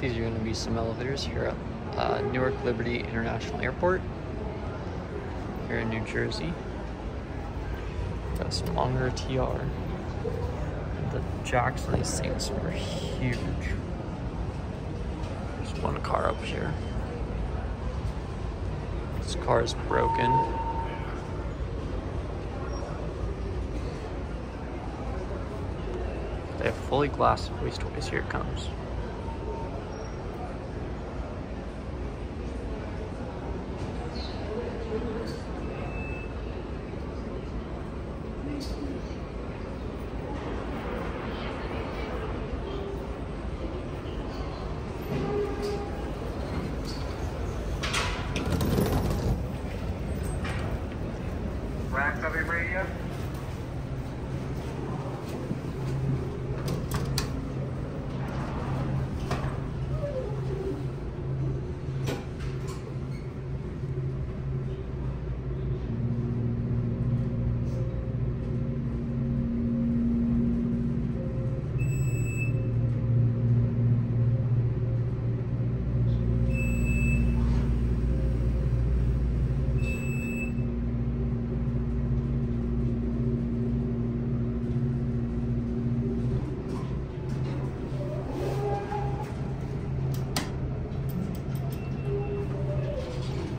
These are going to be some elevators here at uh, Newark Liberty International Airport here in New Jersey. Got some longer TR. The jacks on these things are huge. There's one car up here. This car is broken. They have fully glass Toys Toys. Here it comes. Wax radio.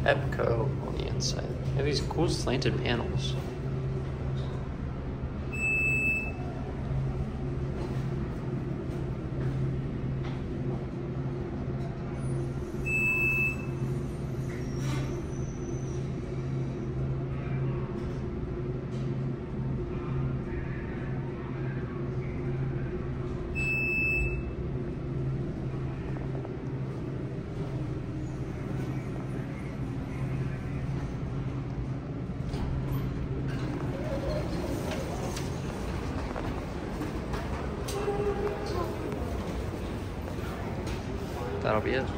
Epco on the inside. They have these cool slanted panels. That'll be it.